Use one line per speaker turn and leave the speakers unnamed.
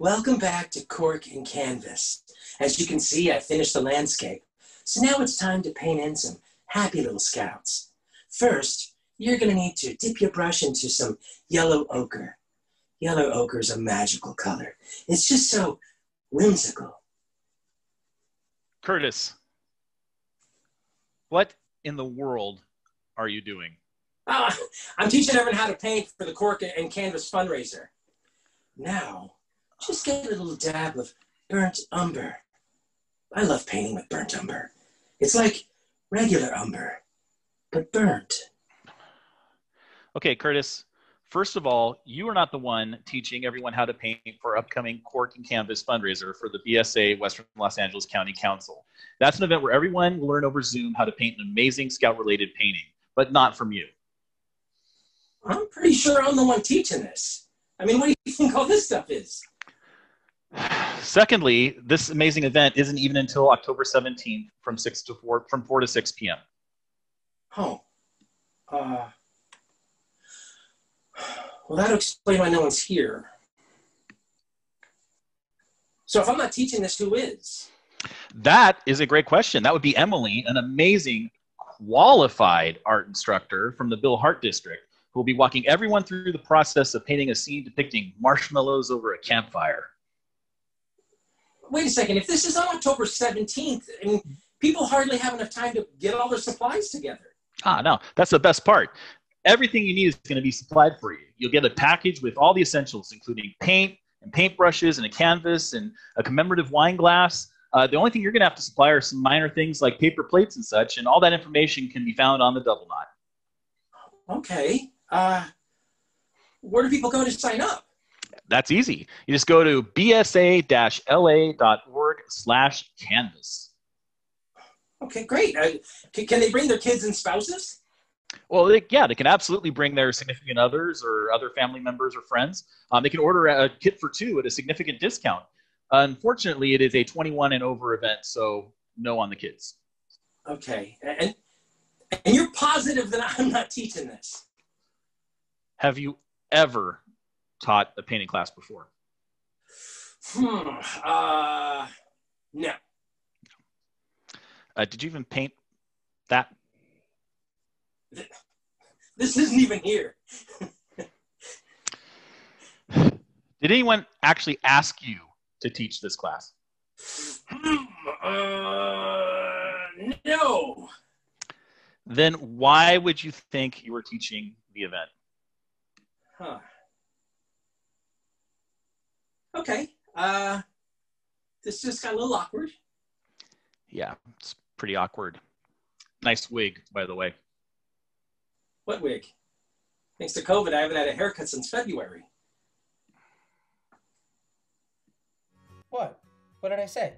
Welcome back to Cork and Canvas. As you can see, I finished the landscape. So now it's time to paint in some happy little scouts. First, you're gonna need to dip your brush into some yellow ochre. Yellow ochre is a magical color. It's just so whimsical.
Kurtis, what in the world are you doing?
Ah, I'm teaching everyone how to paint for the Cork and Canvas fundraiser. Now, just get a little dab of burnt umber. I love painting with burnt umber. It's like regular umber, but burnt.
Okay, Kurtis, first of all, you are not the one teaching everyone how to paint for upcoming Cork and Canvas fundraiser for the BSA Western Los Angeles County Council. That's an event where everyone will learn over Zoom how to paint an amazing scout related painting, but not from you.
I'm pretty sure I'm the one teaching this. I mean, what do you think all this stuff is?
Secondly, this amazing event isn't even until October 17th from 6 to 4 from 4 to 6 p.m.
Oh. Uh, well, that'll explain why no one's here. So if I'm not teaching this, who is?
That is a great question. That would be Emily, an amazing qualified art instructor from the Bill Hart District, who will be walking everyone through the process of painting a scene depicting marshmallows over a campfire
wait a second, if this is on October 17th, I mean, people hardly have enough time to get all their supplies together.
Ah, no, that's the best part. Everything you need is going to be supplied for you. You'll get a package with all the essentials, including paint and paintbrushes and a canvas and a commemorative wine glass. Uh, the only thing you're going to have to supply are some minor things like paper plates and such, and all that information can be found on the Doubleknot.
Okay. Uh, where do people go to sign up?
That's easy. You just go to bsa-la.org slash canvas.
Okay, great. Uh, can, can, they bring their kids and spouses?
Well, they, yeah, they can absolutely bring their significant others or other family members or friends. Um, they can order a kit for two at a significant discount. Unfortunately, it is a 21 and over event, so no on the kids.
Okay. And, and you're positive that I'm not teaching this?
Have you ever taught a painting class before?
Hmm. Uh, no.
Uh, did you even paint that?
This isn't even here.
did anyone actually ask you to teach this class?
Hmm, uh, no.
Then why would you think you were teaching the event?
Huh. Okay. Uh, this just got a little awkward.
Yeah, it's pretty awkward. Nice wig, by the way.
What wig? Thanks to COVID, I haven't had a haircut since February.
What? What did I say?